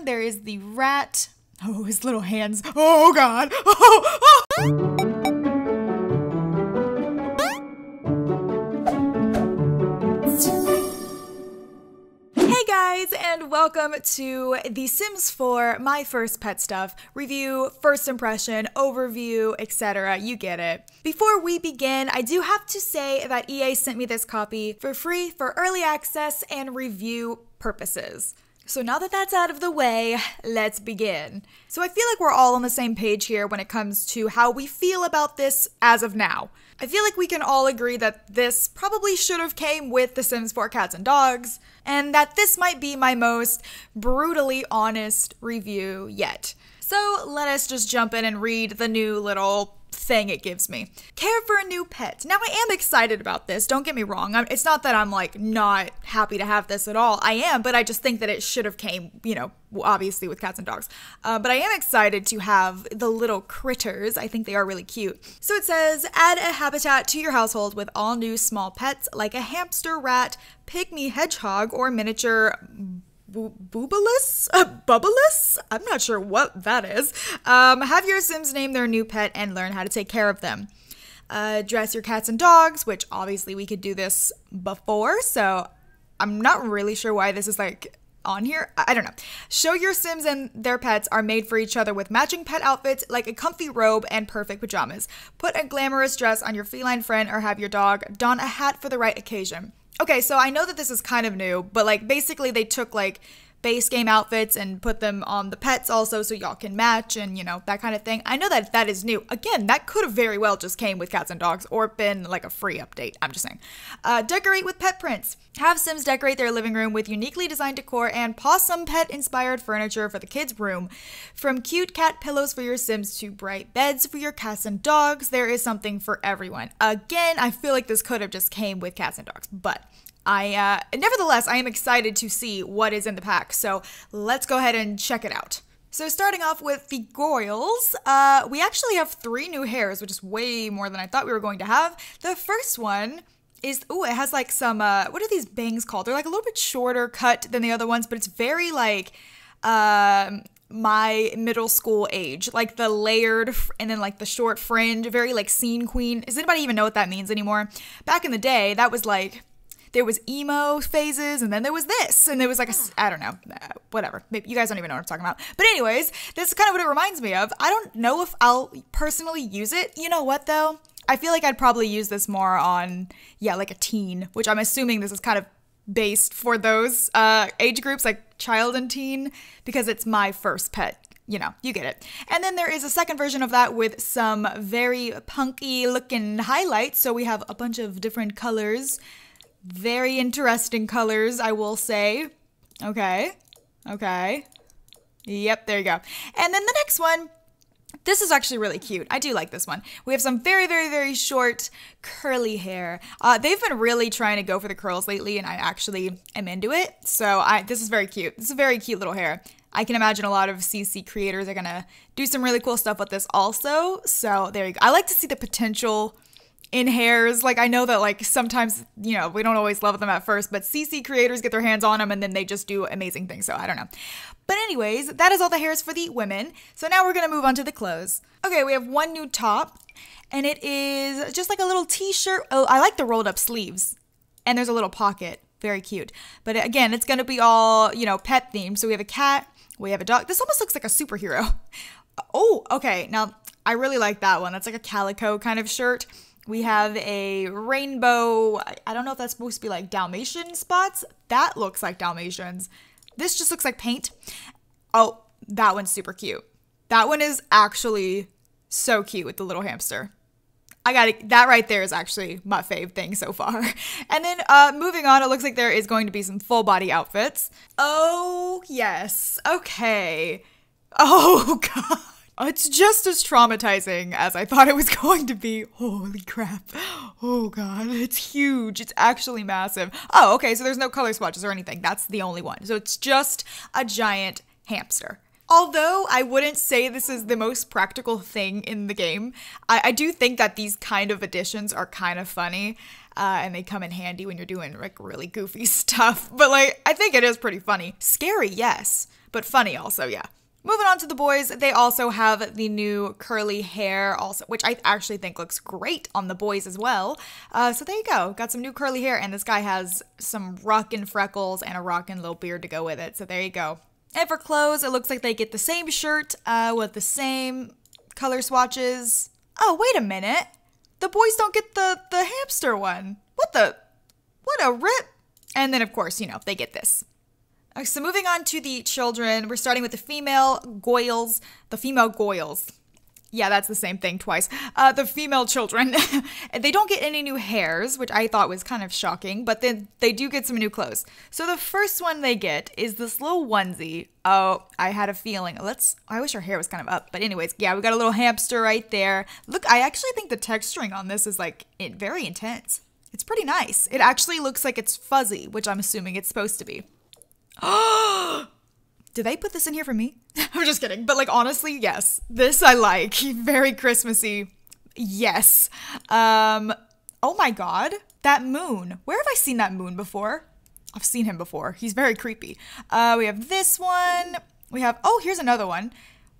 There is the rat. Oh, his little hands. Oh, God. Oh, oh. Hey guys, and welcome to The Sims 4 My First Pet Stuff review, first impression, overview, etc. You get it. Before we begin, I do have to say that EA sent me this copy for free for early access and review purposes. So now that that's out of the way, let's begin. So I feel like we're all on the same page here when it comes to how we feel about this as of now. I feel like we can all agree that this probably should have came with The Sims 4 Cats and Dogs, and that this might be my most brutally honest review yet. So let us just jump in and read the new little thing it gives me. Care for a new pet. Now, I am excited about this. Don't get me wrong. I'm, it's not that I'm like not happy to have this at all. I am, but I just think that it should have came, you know, obviously with cats and dogs. Uh, but I am excited to have the little critters. I think they are really cute. So it says add a habitat to your household with all new small pets like a hamster, rat, pygmy hedgehog, or miniature Boobalus? Uh, Bubbalus? I'm not sure what that is. Um, have your Sims name their new pet and learn how to take care of them. Uh, dress your cats and dogs, which obviously we could do this before, so I'm not really sure why this is like on here. I don't know. Show your Sims and their pets are made for each other with matching pet outfits like a comfy robe and perfect pajamas. Put a glamorous dress on your feline friend or have your dog don a hat for the right occasion. Okay, so I know that this is kind of new, but like basically they took like base game outfits and put them on the pets also so y'all can match and you know that kind of thing. I know that that is new. Again, that could have very well just came with cats and dogs or been like a free update. I'm just saying. Uh, decorate with pet prints. Have Sims decorate their living room with uniquely designed decor and possum pet inspired furniture for the kids' room. From cute cat pillows for your Sims to bright beds for your cats and dogs, there is something for everyone. Again, I feel like this could have just came with cats and dogs, but I, uh, nevertheless, I am excited to see what is in the pack. So let's go ahead and check it out. So starting off with the Goyles, uh, we actually have three new hairs, which is way more than I thought we were going to have. The first one is, oh, it has like some, uh, what are these bangs called? They're like a little bit shorter cut than the other ones, but it's very like, um, my middle school age, like the layered and then like the short fringe, very like scene queen. Does anybody even know what that means anymore? Back in the day, that was like there was emo phases and then there was this and there was like a I don't know uh, whatever. Maybe you guys don't even know what i'm talking about. But anyways this is kind of what it reminds me of. I don't know if i'll personally use it. You know what though? I feel like i'd probably use this more on yeah like a teen which i'm assuming this is kind of based for those uh, age groups like child and teen because it's my first pet. You know, you get it. And then there is a second version of that with some very punky looking highlights. So we have a bunch of different colors very interesting colors, I will say. Okay. Okay. Yep, there you go. And then the next one, this is actually really cute. I do like this one. We have some very, very, very short curly hair. Uh, they've been really trying to go for the curls lately, and I actually am into it. So I, this is very cute. This is a very cute little hair. I can imagine a lot of CC creators are gonna do some really cool stuff with this also. So there you go. I like to see the potential in hairs. Like I know that like sometimes, you know, we don't always love them at first, but CC creators get their hands on them and then they just do amazing things. So I don't know. But anyways, that is all the hairs for the women. So now we're going to move on to the clothes. Okay, we have one new top and it is just like a little t-shirt. Oh, I like the rolled up sleeves. And there's a little pocket. Very cute. But again, it's going to be all, you know, pet themed. So we have a cat, we have a dog. This almost looks like a superhero. Oh, okay. Now, I really like that one. That's like a calico kind of shirt. We have a rainbow. I don't know if that's supposed to be like Dalmatian spots. That looks like Dalmatians. This just looks like paint. Oh, that one's super cute. That one is actually so cute with the little hamster. I got it. That right there is actually my fave thing so far. And then uh, moving on, it looks like there is going to be some full body outfits. Oh, yes. Okay. Oh, God. It's just as traumatizing as I thought it was going to be. Holy crap. Oh god, it's huge. It's actually massive. Oh, okay, so there's no color swatches or anything. That's the only one. So it's just a giant hamster. Although I wouldn't say this is the most practical thing in the game, I, I do think that these kind of additions are kind of funny. Uh, and they come in handy when you're doing like really goofy stuff. But like, I think it is pretty funny. Scary, yes, but funny also, yeah. Moving on to the boys, they also have the new curly hair, also, which I actually think looks great on the boys as well. Uh, so there you go, got some new curly hair, and this guy has some rockin' freckles and a rockin' little beard to go with it. So there you go. And for clothes, it looks like they get the same shirt uh, with the same color swatches. Oh, wait a minute. The boys don't get the the hamster one. What the? What a rip! And then, of course, you know, they get this. Okay, so moving on to the children, we're starting with the female Goyles, the female Goyles. Yeah, that's the same thing twice. Uh, the female children, they don't get any new hairs, which I thought was kind of shocking, but then they do get some new clothes. So the first one they get is this little onesie. Oh, I had a feeling. Let's. I wish her hair was kind of up, but anyways, yeah, we got a little hamster right there. Look, I actually think the texturing on this is like very intense. It's pretty nice. It actually looks like it's fuzzy, which I'm assuming it's supposed to be. Oh, did they put this in here for me? I'm just kidding. But like honestly, yes. This I like. Very Christmassy. Yes. Um oh my god. That moon. Where have I seen that moon before? I've seen him before. He's very creepy. Uh we have this one. We have oh, here's another one.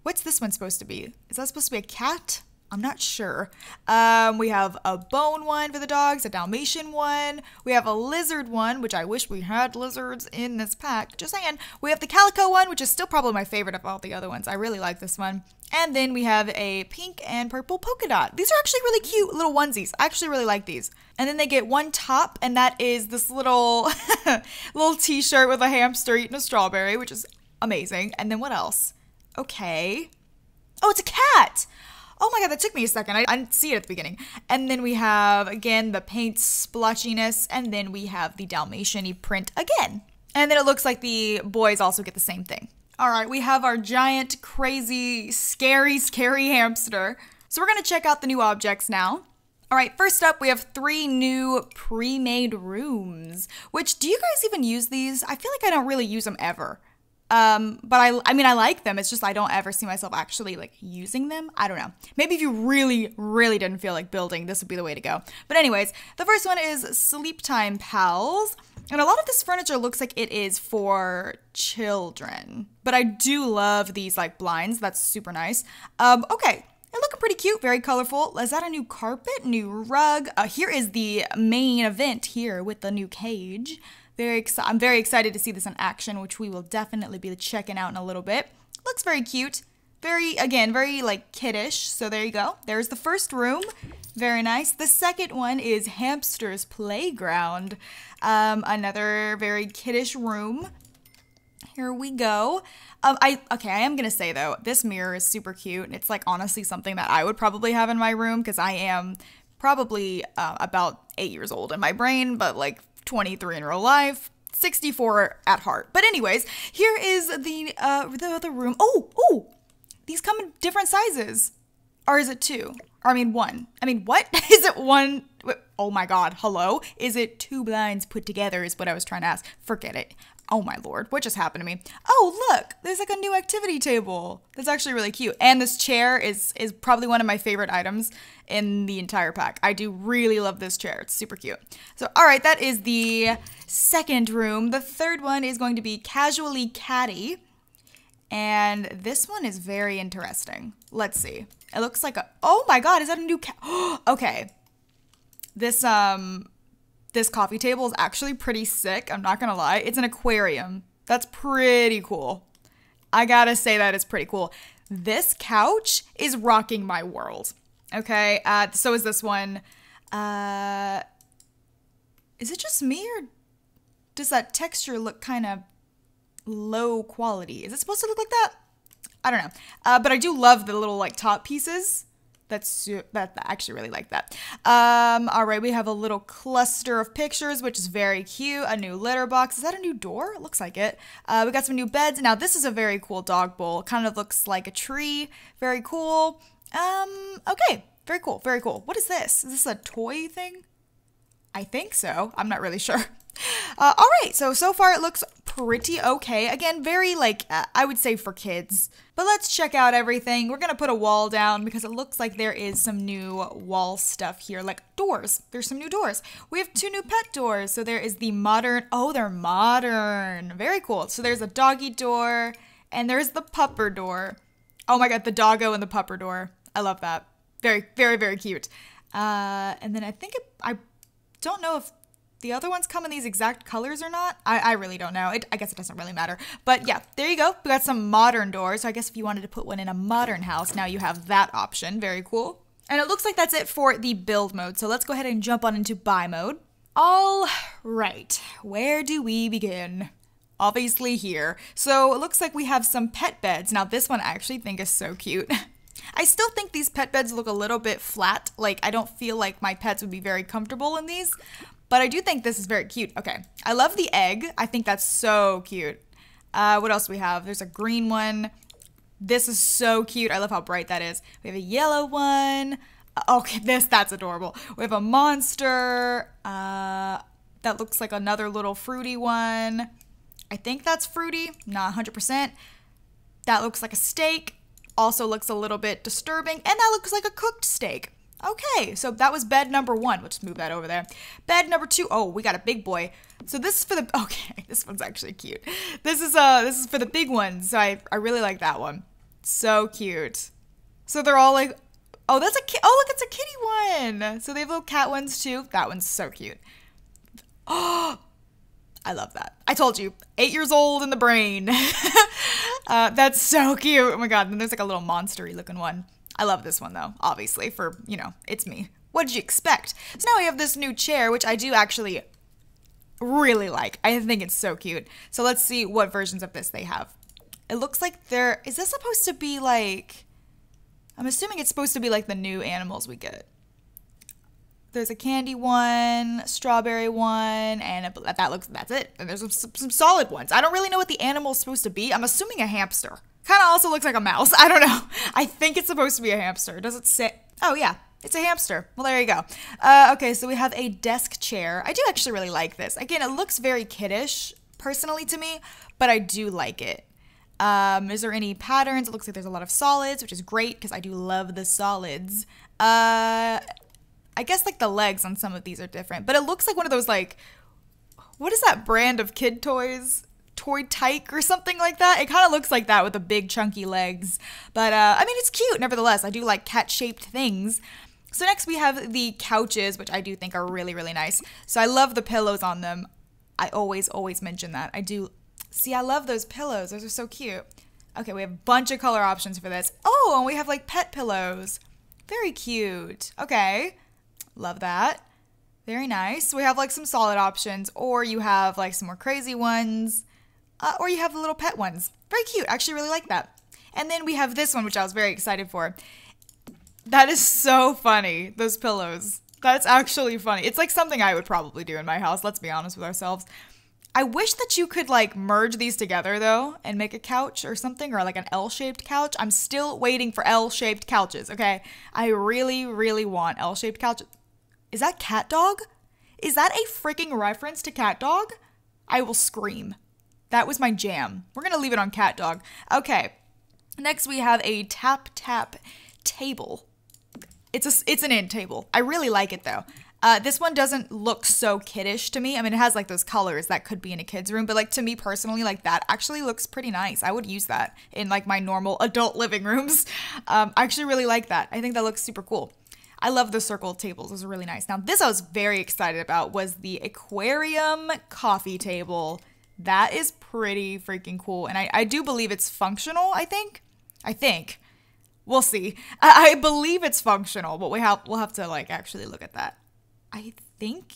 What's this one supposed to be? Is that supposed to be a cat? I'm not sure. Um, we have a bone one for the dogs, a Dalmatian one. We have a lizard one, which I wish we had lizards in this pack. Just saying. We have the calico one, which is still probably my favorite of all the other ones. I really like this one. And then we have a pink and purple polka dot. These are actually really cute little onesies. I actually really like these. And then they get one top, and that is this little little t-shirt with a hamster eating a strawberry, which is amazing. And then what else? Okay. Oh, it's a cat oh my god, that took me a second. I, didn't see it at the beginning. And then we have, again, the paint splotchiness, and then we have the Dalmatian print again. And then it looks like the boys also get the same thing. All right, we have our giant, crazy, scary, scary hamster. So we're gonna check out the new objects now. All right, first up, we have three new pre-made rooms, which do you guys even use these? I feel like I don't really use them ever. Um, but I, I mean, I like them. It's just I don't ever see myself actually like using them. I don't know. Maybe if you really, really didn't feel like building, this would be the way to go. But anyways, the first one is Sleep Time Pals. And a lot of this furniture looks like it is for children. But I do love these like blinds. That's super nice. Um, okay. They're looking pretty cute, very colorful. Is that a new carpet, new rug? Uh, here is the main event here with the new cage. Very I'm very excited to see this in action, which we will definitely be checking out in a little bit. Looks very cute. Very, again, very like kiddish. So there you go. There's the first room. Very nice. The second one is Hamster's Playground. Um, another very kiddish room. Here we go. Um, I okay. I am gonna say though, this mirror is super cute, and it's like honestly something that I would probably have in my room because I am probably uh, about eight years old in my brain, but like 23 in real life, 64 at heart. But anyways, here is the uh the other room. Oh, oh, these come in different sizes. Or is it two? Or I mean one. I mean what? is it one? Oh my god, hello? Is it two blinds put together is what I was trying to ask. Forget it. Oh my lord, what just happened to me? Oh, look, there's like a new activity table. That's actually really cute. And this chair is is probably one of my favorite items in the entire pack. I do really love this chair. It's super cute. So, all right, that is the second room. The third one is going to be Casually Catty. And this one is very interesting. Let's see. It looks like a Oh my god, is that a new cat? okay. This um this coffee table is actually pretty sick. I'm not gonna lie. It's an aquarium. That's pretty cool. I gotta say that is pretty cool. This couch is rocking my world. Okay, uh, so is this one. Uh, is it just me or does that texture look kind of low quality? Is it supposed to look like that? I don't know. Uh, but I do love the little like top pieces. That's that I actually really like that. Um, all right, we have a little cluster of pictures, which is very cute. A new litter box. Is that a new door? It looks like it. Uh, we got some new beds. Now this is a very cool dog bowl. Kind of looks like a tree. Very cool. Um, okay, very cool. Very cool. What is this? Is this a toy thing? I think so. I'm not really sure. Uh, all right, so so far it looks pretty okay. Again, very like, uh, I would say for kids. But let's check out everything. We're gonna put a wall down because it looks like there is some new wall stuff here, like doors. There's some new doors. We have two new pet doors. So there is the modern, oh, they're modern. Very cool. So there's a doggy door and there's the pupper door. Oh my god, the doggo and the pupper door. I love that. Very, very, very cute. Uh, and then I think it, I don't know if the other ones come in these exact colors or not. I, I really don't know. It, I guess it doesn't really matter. But yeah, there you go. We got some modern doors. So I guess if you wanted to put one in a modern house, now you have that option. Very cool. And it looks like that's it for the build mode. So let's go ahead and jump on into buy mode. All right, where do we begin? Obviously here. So it looks like we have some pet beds. Now this one I actually think is so cute. I still think these pet beds look a little bit flat. Like I don't feel like my pets would be very comfortable in these. But I do think this is very cute. Okay. I love the egg. I think that's so cute. Uh, what else we have? There's a green one. This is so cute. I love how bright that is. We have a yellow one. Uh, okay, this, that's adorable. We have a monster. Uh, that looks like another little fruity one. I think that's fruity. Not 100%. That looks like a steak. Also looks a little bit disturbing. And that looks like a cooked steak. Okay, so that was bed number one. Let's move that over there. Bed number two. Oh, we got a big boy. So this is for the okay. This one's actually cute. This is uh this is for the big ones. So I I really like that one. So cute. So they're all like, oh that's a kid. Oh look, it's a kitty one. So they have little cat ones too. That one's so cute. Oh, I love that. I told you, eight years old in the brain. uh, that's so cute. Oh my god. And there's like a little monstery looking one. I love this one though, obviously, for, you know, it's me. What did you expect? So now we have this new chair, which I do actually really like. I think it's so cute. So let's see what versions of this they have. It looks like they're, is this supposed to be like, I'm assuming it's supposed to be like the new animals we get. There's a candy one, strawberry one, and a, that looks, that's it. And there's some, some solid ones. I don't really know what the animal's supposed to be. I'm assuming a hamster. Kind of also looks like a mouse. I don't know. I think it's supposed to be a hamster. Does it say? Oh, yeah. It's a hamster. Well, there you go. Uh, okay, so we have a desk chair. I do actually really like this. Again, it looks very kiddish, personally, to me, but I do like it. Um, is there any patterns? It looks like there's a lot of solids, which is great because I do love the solids. Uh, I guess like the legs on some of these are different, but it looks like one of those like, what is that brand of kid toys? toy tyke or something like that. It kind of looks like that with the big chunky legs. But uh, I mean, it's cute nevertheless. I do like cat shaped things. So next we have the couches, which I do think are really, really nice. So I love the pillows on them. I always, always mention that. I do. See, I love those pillows. Those are so cute. Okay, we have a bunch of color options for this. Oh, and we have like pet pillows. Very cute. Okay. Love that. Very nice. We have like some solid options, or you have like some more crazy ones uh, or you have the little pet ones. Very cute. Actually really like that. And then we have this one, which I was very excited for. That is so funny, those pillows. That's actually funny. It's like something I would probably do in my house, let's be honest with ourselves. I wish that you could like merge these together though and make a couch or something or like an L-shaped couch. I'm still waiting for L-shaped couches, okay? I really really want L-shaped couches. Is that CatDog? Is that a freaking reference to CatDog? I will scream. That was my jam. We're gonna leave it on CatDog. Okay. Next we have a tap tap table. It's a it's an end table. I really like it though. Uh, this one doesn't look so kiddish to me. I mean, it has like those colors that could be in a kid's room, but like to me personally, like that actually looks pretty nice. I would use that in like my normal adult living rooms. Um, I actually really like that. I think that looks super cool. I love the circle tables. Those are really nice. Now, this I was very excited about was the aquarium coffee table. That is pretty freaking cool. And I, I do believe it's functional, I think. I think. We'll see. I, I believe it's functional, but we have we'll have to like actually look at that. I think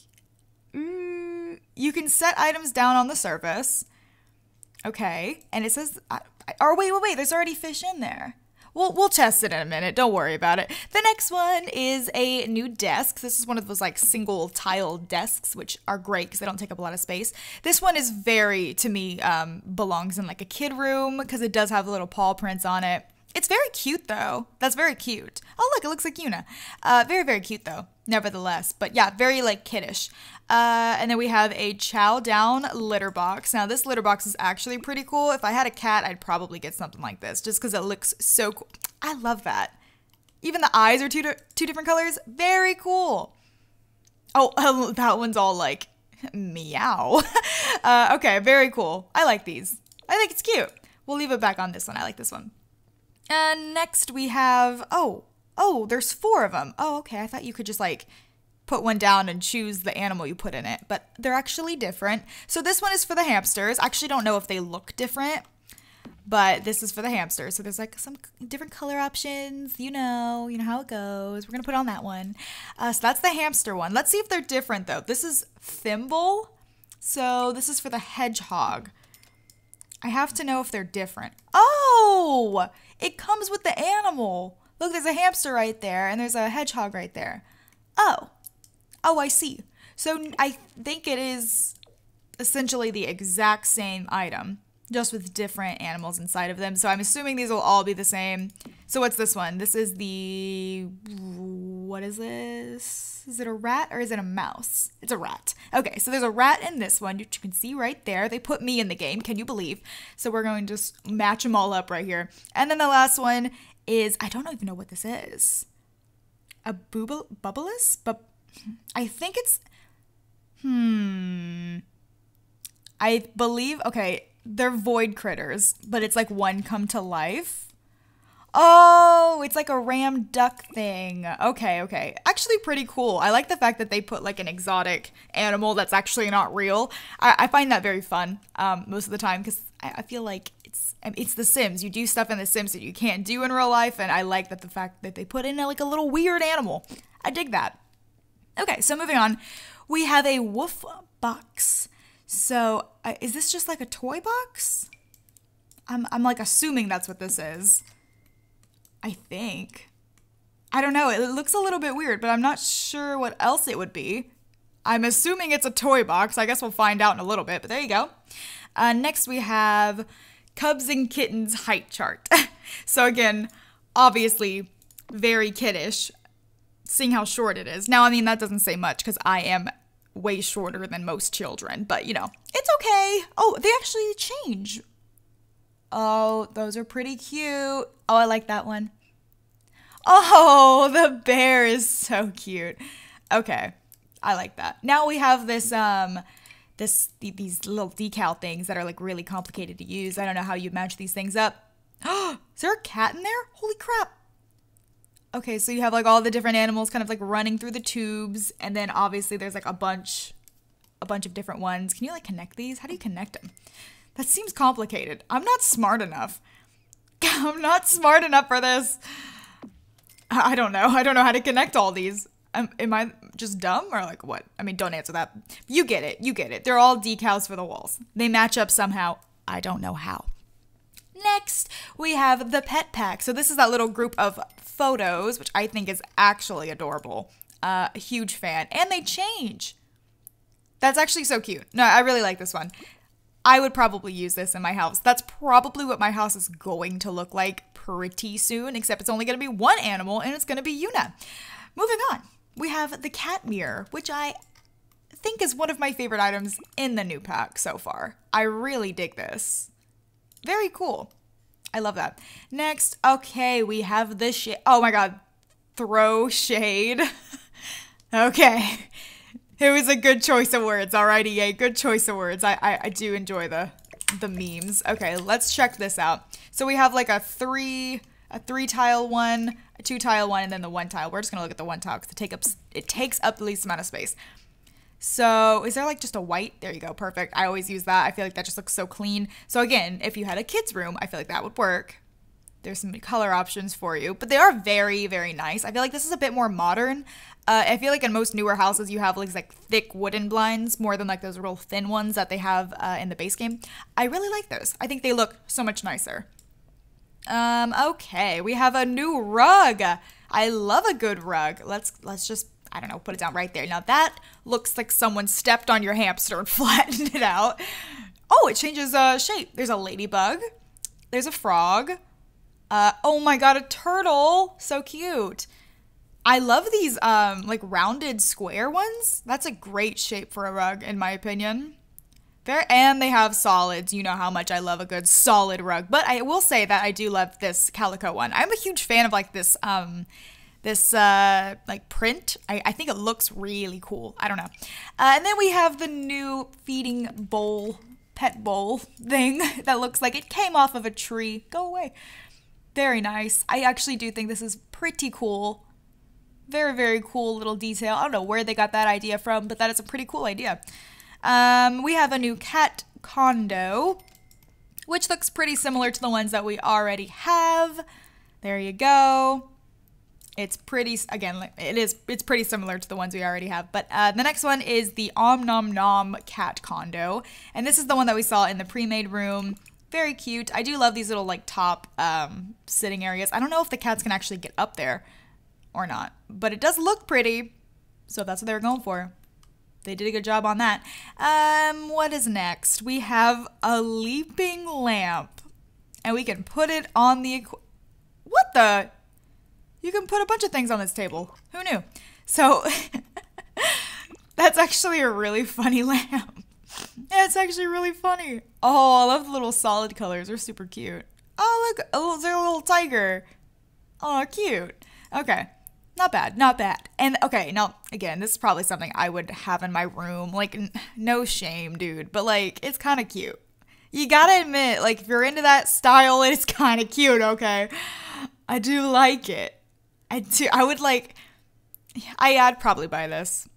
mm, you can set items down on the surface. Okay. And it says, uh, or wait, wait, wait, there's already fish in there. We'll, we'll test it in a minute. Don't worry about it. The next one is a new desk. This is one of those like single tile desks, which are great because they don't take up a lot of space. This one is very, to me, um, belongs in like a kid room because it does have little paw prints on it. It's very cute though. That's very cute. Oh look, it looks like Yuna. Uh, very very cute though. Nevertheless. But yeah, very like kiddish. Uh, and then we have a chow down litter box. Now, this litter box is actually pretty cool. If I had a cat, I'd probably get something like this just because it looks so cool. I love that. Even the eyes are two, two different colors. Very cool. Oh, that one's all like meow. uh, okay, very cool. I like these. I think it's cute. We'll leave it back on this one. I like this one. And next we have, oh, oh, there's four of them. Oh, okay. I thought you could just like put one down and choose the animal you put in it, but they're actually different. So this one is for the hamsters. I actually don't know if they look different, but this is for the hamsters. So there's like some different color options. You know, you know how it goes. We're gonna put on that one. Uh, so that's the hamster one. Let's see if they're different though. This is thimble. So this is for the hedgehog. I have to know if they're different. Oh, it comes with the animal. Look, there's a hamster right there, and there's a hedgehog right there. Oh, oh, I see. So I think it is essentially the exact same item, just with different animals inside of them. So I'm assuming these will all be the same. So what's this one? This is the what is this? Is it a rat or is it a mouse? It's a rat. Okay, so there's a rat in this one, which you can see right there. They put me in the game, can you believe? So we're going to just match them all up right here. And then the last one is, I don't even know what this is. A bubble, bubbleless? But I think it's, hmm. I believe, okay, they're void critters, but it's like one come to life. Oh, it's like a ram duck thing. Okay, okay. Actually, pretty cool. I like the fact that they put like an exotic animal that's actually not real. I, I find that very fun um, most of the time because I, I, feel like it's The Sims. You do stuff in The Sims that you can't do in real life, and I like that the fact that they put in like a little weird animal. I dig that. Okay, so moving on, we have a woof box. So uh, is this just like a toy box? I'm I'm like assuming that's what this is. I think. I don't know. It looks a little bit weird, but I'm not sure what else it would be. I'm assuming it's a toy box. I guess we'll find out in a little bit, but there you go. Uh, next, we have Cubs and Kittens height chart. so, again, obviously very kiddish, seeing how short it is. Now, I mean, that doesn't say much because I am way shorter than most children, but you know, it's okay. Oh, they actually change. Oh, those are pretty cute. Oh, I like that one. Oh, the bear is so cute. Okay. I like that. Now we have this um this these little decal things that are like really complicated to use. I don't know how you match these things up. is there a cat in there? Holy crap. Okay, so you have like all the different animals kind of like running through the tubes and then obviously there's like a bunch a bunch of different ones. Can you like connect these? How do you connect them? That seems complicated. I'm not smart enough. I'm not smart enough for this. I don't know. I don't know how to connect all these. Um, am I just dumb or like what? I mean, don't answer that. You get it. You get it. They're all decals for the walls. They match up somehow. I don't know how. Next, we have the pet pack. So this is that little group of photos, which I think is actually adorable. Uh, a huge fan. And they change. That's actually so cute. No, I really like this one. I would probably use this in my house. That's probably what my house is going to look like pretty soon, except it's only going to be one animal and it's going to be Yuna. Moving on, we have the cat mirror, which I think is one of my favorite items in the new pack so far. I really dig this. Very cool. I love that. Next, okay, we have the shade. Oh my god, throw shade. okay. It was a good choice of words. Alrighty, yay, good choice of words. I, I, I do enjoy the the memes. Okay, let's check this out. So we have like a three a three tile one, a two tile one, and then the one tile. We're just gonna look at the one tile because it take it takes up the least amount of space. So is there like just a white? There you go, perfect. I always use that. I feel like that just looks so clean. So again, if you had a kid's room, I feel like that would work. There's some color options for you, but they are very, very nice. I feel like this is a bit more modern. Uh, I feel like in most newer houses you have like, like thick wooden blinds more than like those real thin ones that they have uh, in the base game. I really like those. I think they look so much nicer. Um, okay, we have a new rug. I love a good rug. Let's let's just I don't know, put it down right there. Now that looks like someone stepped on your hamster and flattened it out. Oh, it changes uh, shape. There's a ladybug. There's a frog. Uh, oh my god, a turtle. So cute. I love these um like rounded square ones. That's a great shape for a rug in my opinion. And they have solids. You know how much I love a good solid rug. But I will say that I do love this calico one. I'm a huge fan of like this um this uh like print. I, I think it looks really cool. I don't know. Uh, and then we have the new feeding bowl pet bowl thing that looks like it came off of a tree. Go away. Very nice. I actually do think this is pretty cool. Very, very cool little detail. I don't know where they got that idea from, but that is a pretty cool idea. Um, we have a new cat condo, which looks pretty similar to the ones that we already have. There you go. It's pretty, again, it is, it's pretty similar to the ones we already have. But uh, the next one is the Om Nom Nom cat condo. And this is the one that we saw in the pre-made room. Very cute. I do love these little like top um, sitting areas. I don't know if the cats can actually get up there or not, but it does look pretty. So that's what they were going for. They did a good job on that. Um, what is next? We have a leaping lamp, and we can put it on the. What the? You can put a bunch of things on this table. Who knew? So that's actually a really funny lamp. Yeah, it's actually really funny. Oh, I love the little solid colors. They're super cute. Oh, look, oh, there's a little tiger. Oh, cute. Okay. Not bad, not bad. And okay, now again, this is probably something I would have in my room. Like, no shame, dude, but like, it's kind of cute. You gotta admit, like, if you're into that style, it's kind of cute, okay? I do like it. I do. I would like, I, I'd probably buy this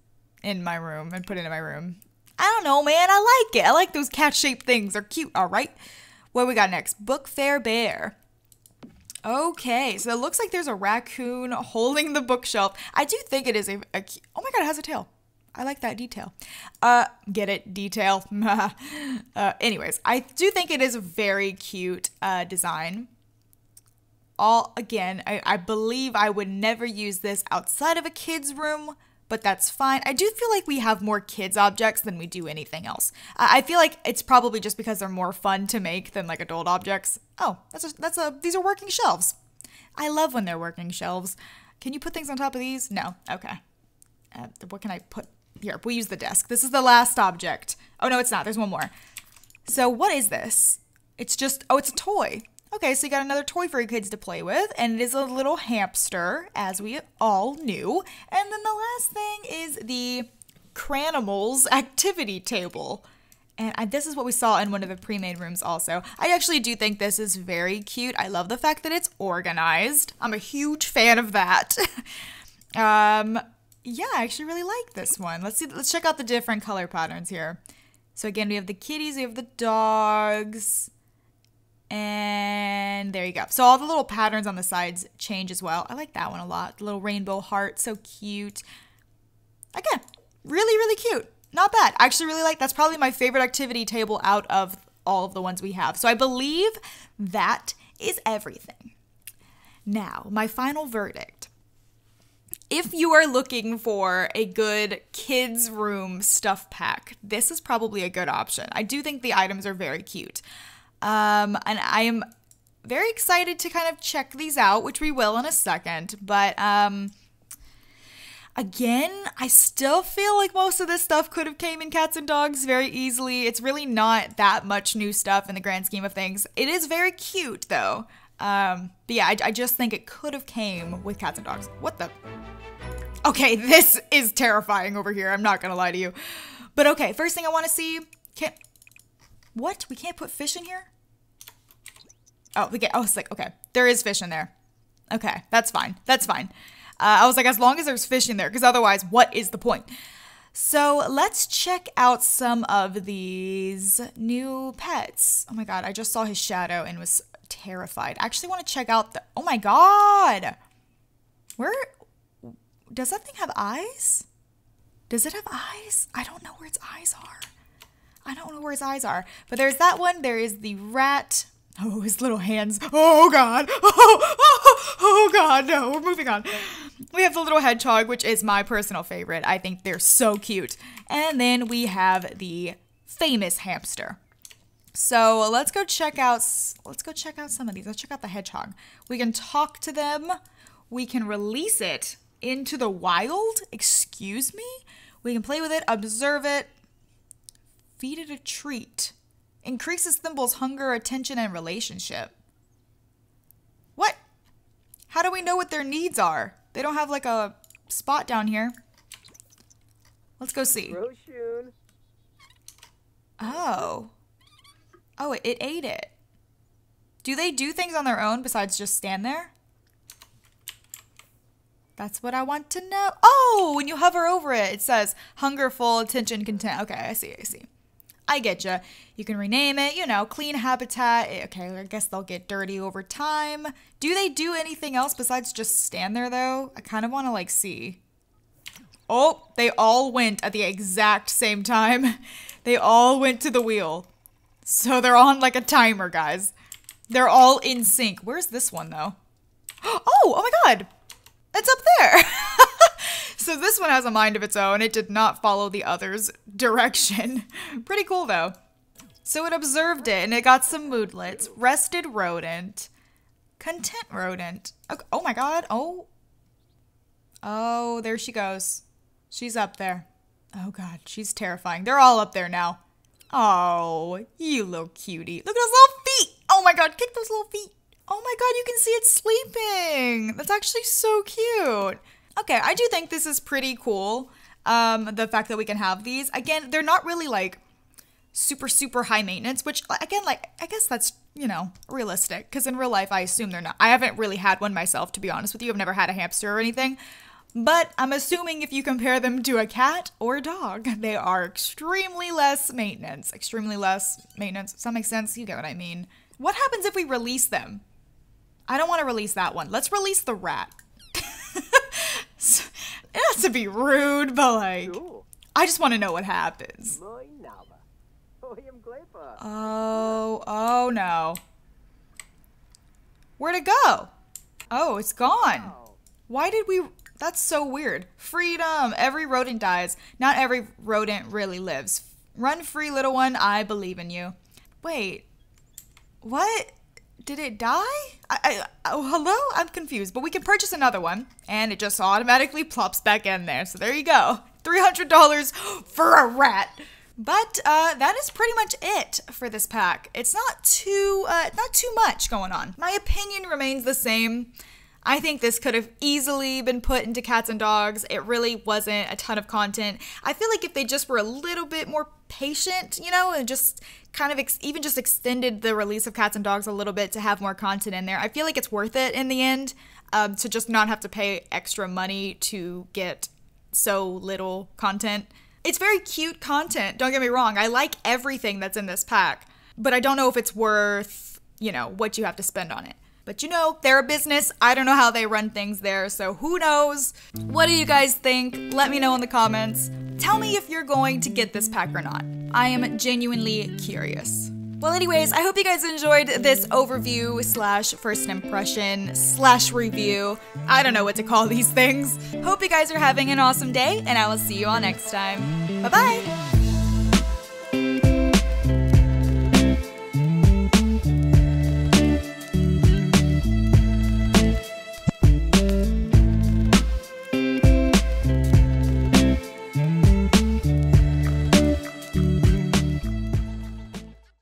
in my room and put it in my room. I don't know, man. I like it. I like those cat shaped things. They're cute, all right? What we got next? Book Fair Bear. Okay, so it looks like there's a raccoon holding the bookshelf. I do think it is a, a oh my god, it has a tail. I like that detail. Uh, get it? Detail. uh, anyways, I do think it is a very cute uh, design. All again, I, I believe I would never use this outside of a kid's room but that's fine. I do feel like we have more kids objects than we do anything else. I feel like it's probably just because they're more fun to make than like adult objects. Oh, that's a, that's a these are working shelves. I love when they're working shelves. Can you put things on top of these? No. Okay. Uh, what can I put here? We use the desk. This is the last object. Oh no, it's not. There's one more. So what is this? It's just oh, it's a toy. Okay, so you got another toy for your kids to play with, and it is a little hamster, as we all knew. And then the last thing is the Cranimals activity table. And I, this is what we saw in one of the pre-made rooms also. I actually do think this is very cute. I love the fact that it's organized. I'm a huge fan of that. um, yeah, I actually really like this one. Let's see, let's check out the different color patterns here. So again, we have the kitties, we have the dogs, and there you go. So all the little patterns on the sides change as well. I like that one a lot. The little rainbow heart, so cute. Again, really, really cute. Not bad. I actually really like that's probably my favorite activity table out of all of the ones we have. So I believe that is everything. Now, my final verdict. If you are looking for a good kids' room stuff pack, this is probably a good option. I do think the items are very cute. Um, and I am very excited to kind of check these out, which we will in a second. But um, again, I still feel like most of this stuff could have came in cats and dogs very easily. It's really not that much new stuff in the grand scheme of things. It is very cute though. Um, but yeah, I, I just think it could have came with cats and dogs. What the? Okay, this is terrifying over here. I'm not gonna lie to you. But okay, first thing I want to see. Can't. What? We can't put fish in here? Oh, we get. Oh, it's like okay, there is fish in there. Okay, that's fine. That's fine. Uh, I was like, as long as there's fish in there, because otherwise, what is the point? So let's check out some of these new pets. Oh my god, I just saw his shadow and was terrified. I actually want to check out the. Oh my god, where does that thing have eyes? Does it have eyes? I don't know where its eyes are. I don't know where its eyes are. But there's that one. There is the rat. Oh, his little hands. Oh, God. Oh, oh, oh, God. No, we're moving on. We have the little hedgehog, which is my personal favorite. I think they're so cute. And then we have the famous hamster. So let's go check out. Let's go check out some of these. Let's check out the hedgehog. We can talk to them. We can release it. into the wild? Excuse me? We can play with it, observe it, feed it a treat. Increases Thimble's hunger, attention, and relationship. What? How do we know what their needs are? They don't have like a spot down here. Let's go see. Oh. Oh, it, it ate it. Do they do things on their own besides just stand there? That's what I want to know. Oh, when you hover over it, it says hunger, full, attention, content. Okay, I see, I see. I get you. You can rename it, you know, clean habitat. Eh, okay, I guess they'll get dirty over time. Do they do anything else besides just stand there, though? I kind of want to, like, see. Oh, they all went at the exact same time. They all went to the wheel. So they're on, like, a timer, guys. They're all in sync. Where's this one, though? Oh, oh my god! It's up there! so this one has a mind of its own. It did not follow the other's direction. Pretty cool, though. So it observed it, and it got some moodlets. Rested rodent. Content rodent. Okay. Oh my god. Oh. Oh, there she goes. She's up there. Oh god, she's terrifying. They're all up there now. Oh, you little cutie. Look at those little feet. Oh my god, kick those little feet. Oh my god, you can see it sleeping. That's actually so cute. Okay, I do think this is pretty cool. Um, the fact that we can have these. Again, they're not really like super, super high maintenance, which again, like, I guess that's, you know, realistic. Because in real life, I assume they're not. I haven't really had one myself, to be honest with you. I've never had a hamster or anything. But I'm assuming if you compare them to a cat or a dog, they are extremely less maintenance. Extremely less maintenance. Does that make sense? You get what I mean. What happens if we release them? I don't want to release that one. Let's release the rat. It has to be rude, but like, I just want to know what happens. Oh, oh no. Where'd it go? Oh, it's gone. Why did we that's so weird. Freedom! Every rodent dies. Not every rodent really lives. Run free, little one. I believe in you. Wait. What? Did it die? I, I, oh, hello? I'm confused. But we can purchase another one, and it just automatically plops back in there. So there you go. $300 for a rat. But uh, that is pretty much it for this pack. It's not too, uh, not too much going on. My opinion remains the same. I think this could have easily been put into cats and dogs. It really wasn't a ton of content. I feel like if they just were a little bit more patient, you know, and just kind of even just extended the release of cats and dogs a little bit to have more content in there, I feel like it's worth it in the end um, to just not have to pay extra money to get so little content. It's very cute content, don't get me wrong. I like everything that's in this pack, but I don't know if it's worth, you know, what you have to spend on it. But you know, they're a business. I don't know how they run things there, so who knows? What do you guys think? Let me know in the comments. Tell me if you're going to get this pack or not. I am genuinely curious. Well, anyways, I hope you guys enjoyed this overview slash first impression slash review. I don't know what to call these things. Hope you guys are having an awesome day, and I will see you all next time. Bye bye!